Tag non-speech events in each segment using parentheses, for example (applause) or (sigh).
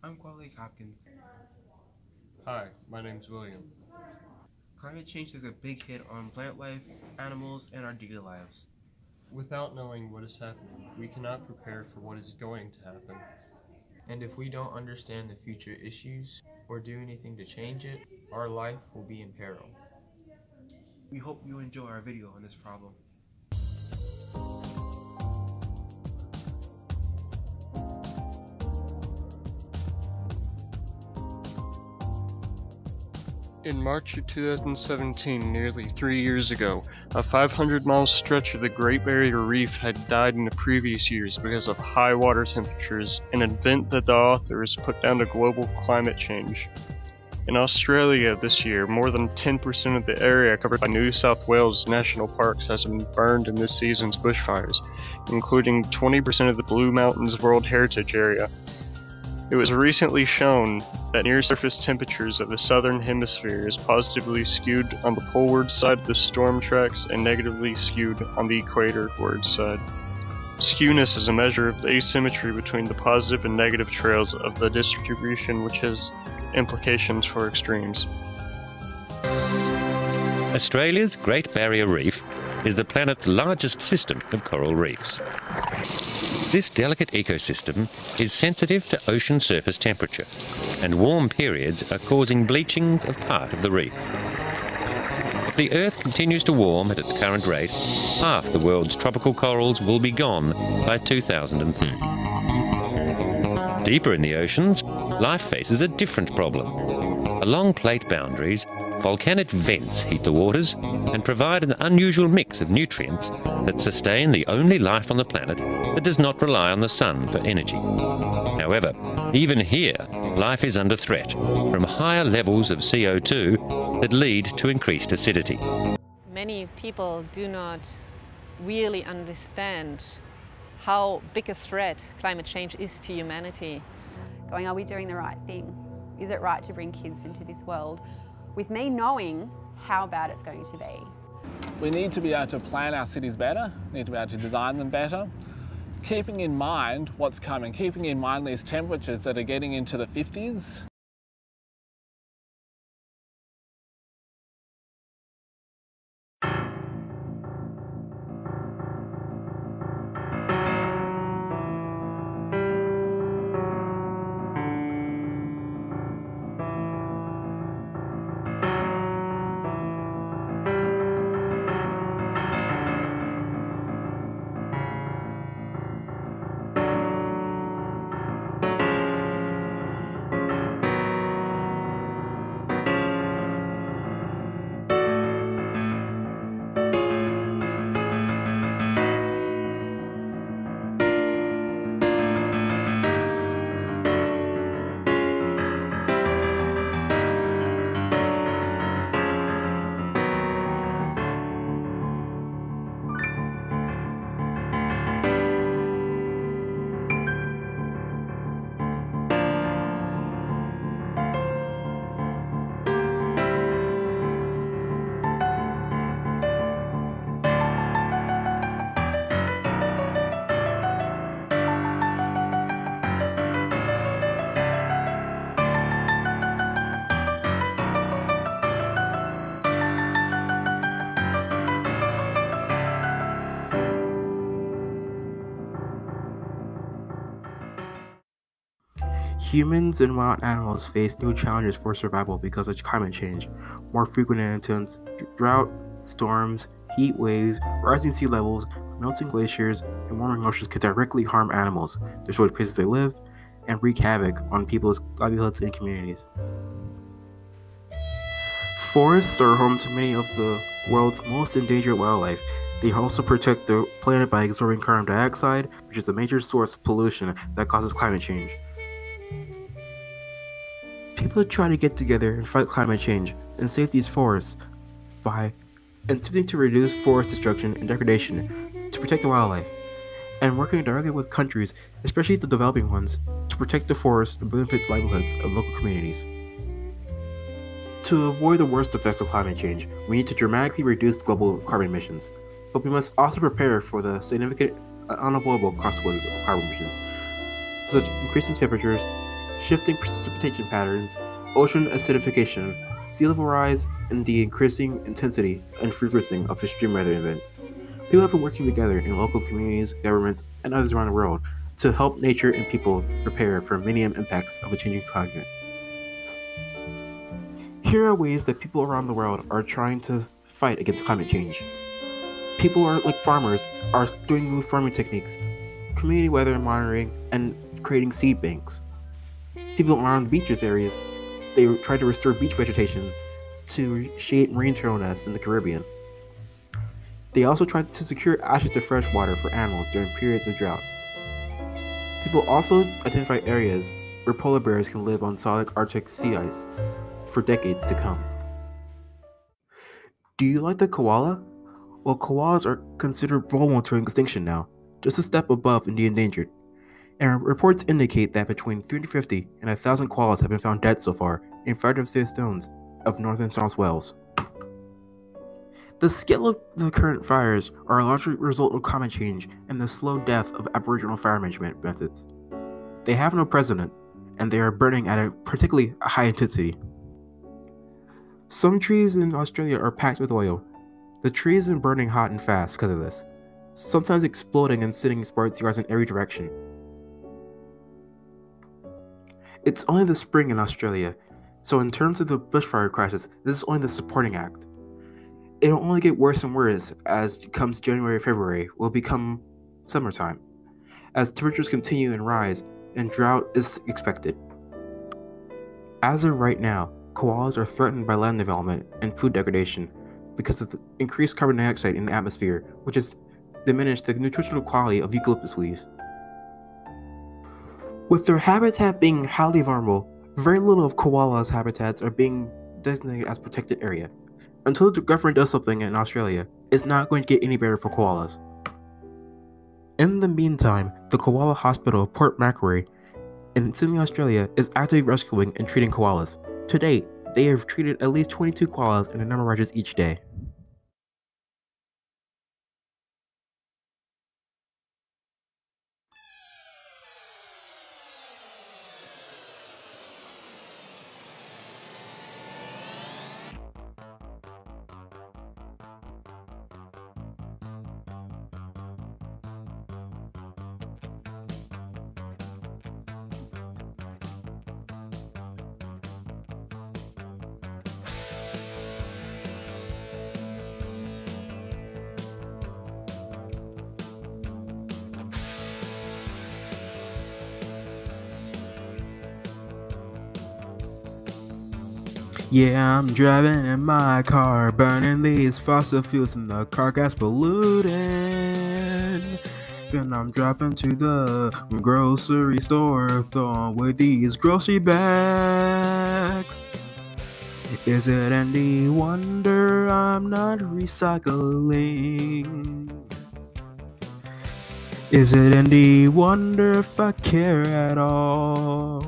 I'm Quality Hopkins. Hi, my name's William. Climate change is a big hit on plant life, animals, and our daily lives. Without knowing what is happening, we cannot prepare for what is going to happen. And if we don't understand the future issues or do anything to change it, our life will be in peril. We hope you enjoy our video on this problem. In March of 2017, nearly three years ago, a 500 mile stretch of the Great Barrier Reef had died in the previous years because of high water temperatures, an event that the authors put down to global climate change. In Australia this year, more than 10% of the area covered by New South Wales national parks has been burned in this season's bushfires, including 20% of the Blue Mountains World Heritage Area, it was recently shown that near surface temperatures of the southern hemisphere is positively skewed on the poleward side of the storm tracks and negatively skewed on the equatorward side. Skewness is a measure of the asymmetry between the positive and negative trails of the distribution which has implications for extremes. Australia's Great Barrier Reef is the planet's largest system of coral reefs. This delicate ecosystem is sensitive to ocean surface temperature, and warm periods are causing bleaching of part of the reef. If the Earth continues to warm at its current rate, half the world's tropical corals will be gone by 2030. Deeper in the oceans, life faces a different problem. Along plate boundaries, volcanic vents heat the waters and provide an unusual mix of nutrients that sustain the only life on the planet that does not rely on the sun for energy. However, even here, life is under threat from higher levels of CO2 that lead to increased acidity. Many people do not really understand how big a threat climate change is to humanity. Going, are we doing the right thing? Is it right to bring kids into this world? with me knowing how bad it's going to be. We need to be able to plan our cities better, need to be able to design them better, keeping in mind what's coming, keeping in mind these temperatures that are getting into the 50s Humans and wild animals face new challenges for survival because of climate change. More frequent and intense drought, storms, heat waves, rising sea levels, melting glaciers, and warming oceans can directly harm animals, destroy the places they live, and wreak havoc on people's livelihoods and communities. Forests are home to many of the world's most endangered wildlife. They also protect the planet by absorbing carbon dioxide, which is a major source of pollution that causes climate change. People try to get together and fight climate change and save these forests by attempting to reduce forest destruction and degradation to protect the wildlife, and working directly with countries, especially the developing ones, to protect the forests and benefit the livelihoods of local communities. To avoid the worst effects of climate change, we need to dramatically reduce global carbon emissions, but we must also prepare for the significant unavoidable consequences of carbon emissions, such as increasing temperatures, shifting precipitation patterns, ocean acidification, sea level rise, and the increasing intensity and frequency of extreme weather events. People have been working together in local communities, governments, and others around the world to help nature and people prepare for the many impacts of a changing climate. Here are ways that people around the world are trying to fight against climate change. People are like farmers are doing new farming techniques, community weather monitoring, and creating seed banks. People around the beaches areas, they try to restore beach vegetation to shade marine turtle nests in the Caribbean. They also try to secure access to fresh water for animals during periods of drought. People also identify areas where polar bears can live on solid Arctic sea ice for decades to come. Do you like the koala? Well, koalas are considered vulnerable to extinction now, just a step above in the endangered. And reports indicate that between 350 and 1,000 koalas have been found dead so far in five of six zones of northern South Wales. The scale of the current fires are a largely result of climate change and the slow death of Aboriginal fire management methods. They have no precedent, and they are burning at a particularly high intensity. Some trees in Australia are packed with oil. The trees are burning hot and fast because of this, sometimes exploding and sending sparks yards in every direction. It's only the spring in Australia, so in terms of the bushfire crisis, this is only the supporting act. It'll only get worse and worse as comes January February will become summertime, as temperatures continue and rise and drought is expected. As of right now, koalas are threatened by land development and food degradation because of the increased carbon dioxide in the atmosphere, which has diminished the nutritional quality of eucalyptus leaves. With their habitat being highly vulnerable, very little of koalas' habitats are being designated as protected area. Until the government does something in Australia, it's not going to get any better for koalas. In the meantime, the Koala Hospital of Port Macquarie in Sydney, Australia is actively rescuing and treating koalas. To date, they have treated at least 22 koalas and a number of each day. Yeah, I'm driving in my car, burning these fossil fuels, and the car gas polluting. Then I'm driving to the grocery store, throwing away these grocery bags. Is it any wonder I'm not recycling? Is it any wonder if I care at all?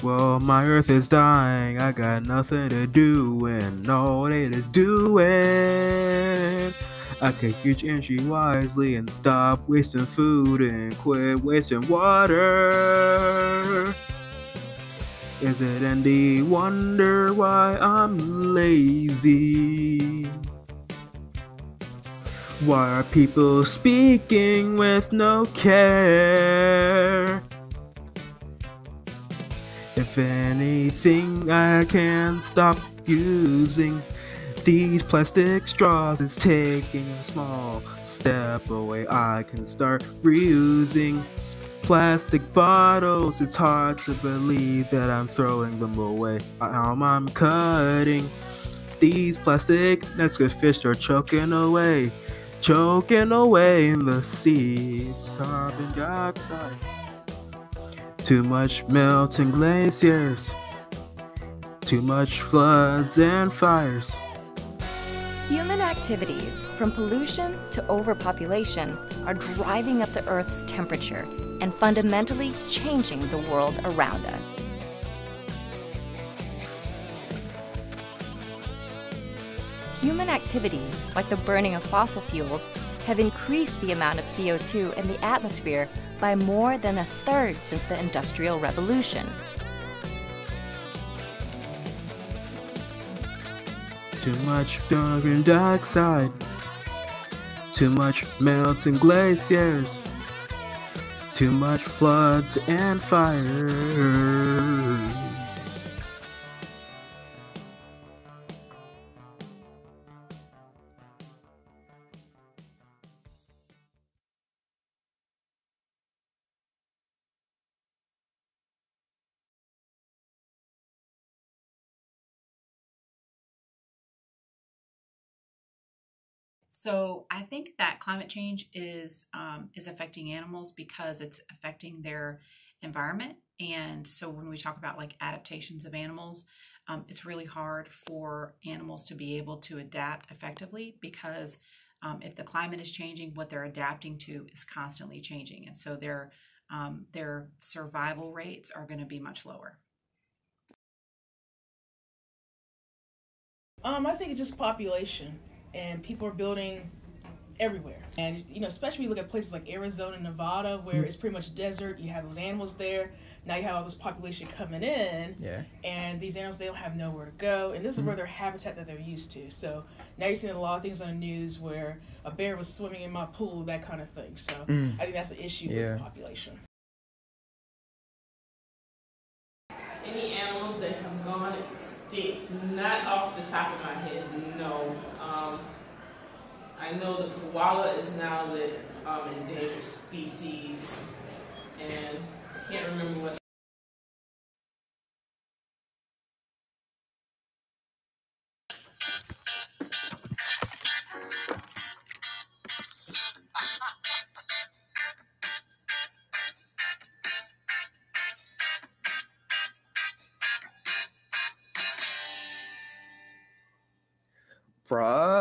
Well, my earth is dying, I got nothing to do and no day to do it. I could use energy wisely and stop wasting food and quit wasting water. Is it any wonder why I'm lazy? Why are people speaking with no care? If anything, I can stop using these plastic straws. It's taking a small step away. I can start reusing plastic bottles. It's hard to believe that I'm throwing them away. I'm cutting these plastic nets because fish are choking away, choking away in the seas. Carbon dioxide. Too much melting glaciers. Too much floods and fires. Human activities, from pollution to overpopulation, are driving up the Earth's temperature and fundamentally changing the world around us. Human activities, like the burning of fossil fuels, have increased the amount of CO2 in the atmosphere by more than a third since the Industrial Revolution. Too much carbon dioxide. Too much melting glaciers. Too much floods and fires. So I think that climate change is um, is affecting animals because it's affecting their environment. And so when we talk about like adaptations of animals, um, it's really hard for animals to be able to adapt effectively because um, if the climate is changing, what they're adapting to is constantly changing, and so their um, their survival rates are going to be much lower. Um, I think it's just population and people are building everywhere. And you know, especially when you look at places like Arizona, Nevada, where it's pretty much desert. You have those animals there. Now you have all this population coming in. Yeah. And these animals they don't have nowhere to go. And this is where their habitat that they're used to. So now you're seeing a lot of things on the news where a bear was swimming in my pool, that kind of thing. So Mm. I think that's an issue Yeah. with population. Any animals that have gone extinct, not off the top of my head, no. Um, I know the koala is now the um, endangered species, and I can't remember what.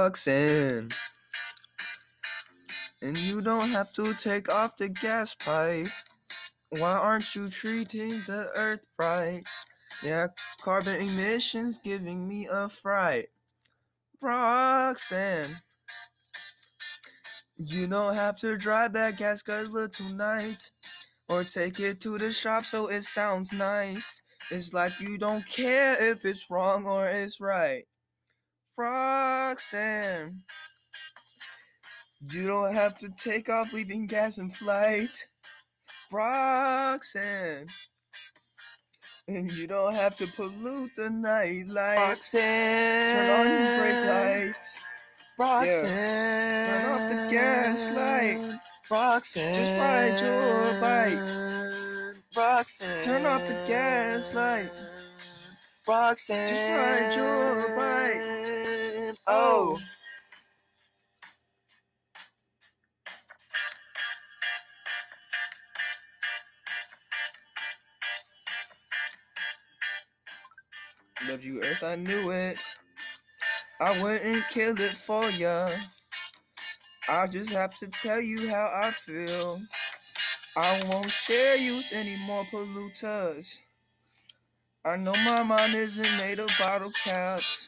Roxanne. And you don't have to take off the gas pipe. Why aren't you treating the earth right? Yeah, carbon emissions giving me a fright. Roxanne. You don't have to drive that gas guzzler tonight. Or take it to the shop so it sounds nice. It's like you don't care if it's wrong or it's right. Roxanne. You don't have to take off leaving gas in flight. Roxanne. And you don't have to pollute the night lights. Roxanne. Turn on your brake lights. Roxanne. Turn off the gas light. Roxanne. Just ride your bike. Roxanne. Turn off the gas light. Roxanne. Just ride your bike. Oh. oh. Love you, Earth, I knew it. I wouldn't kill it for ya. I just have to tell you how I feel. I won't share you with any more polluters. I know my mind isn't made of bottle caps.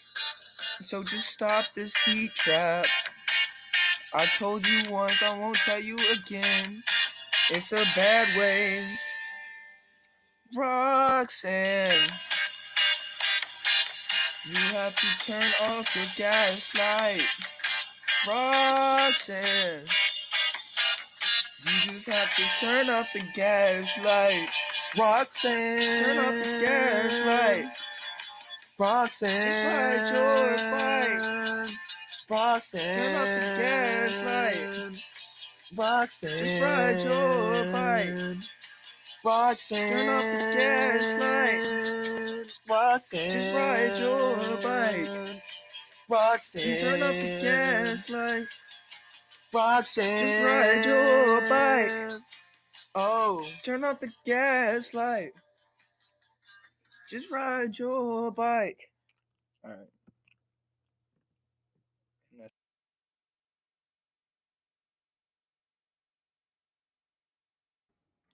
So just stop this heat trap. I told you once, I won't tell you again. It's a bad way. Roxanne. You have to turn off the gas light. Roxanne. You just have to turn off the gas light. Roxanne. Turn off the gas light. Roxanne. Just ride your bike. Roxanne. Turn off the gas light. Roxanne. Just ride your bike. Roxanne. Turn off the gas light. Roxanne. Just ride your bike. Roxanne. Turn off the gas light. Roxanne. Just ride your bike. Oh. Turn off the gas light. Just ride your bike. All right.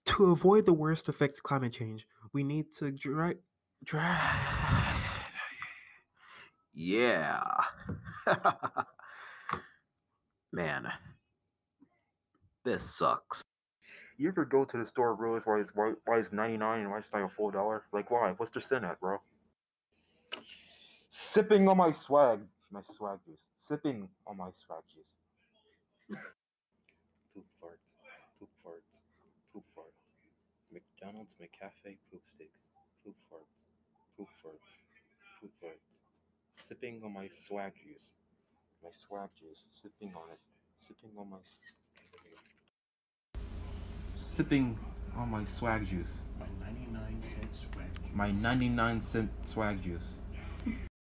To avoid the worst effects of climate change, we need to dry, dry. Yeah. (laughs) Man, This sucks. You ever go to the store and realize why it's why, why it's 99 and why it's like a full dollar? Like why? What's the sin at, bro? Sipping on my swag, my swag juice. Sipping on my swag juice. Poop farts. Poop farts. Poop farts. McDonald's McCafe poop sticks. Poop farts. Poop farts. Poop farts. Sipping on my swag juice. My swag juice. Sipping on it. Sipping on my. Sipping on my swag juice. My 99 cent swag. My 99 cent swag juice.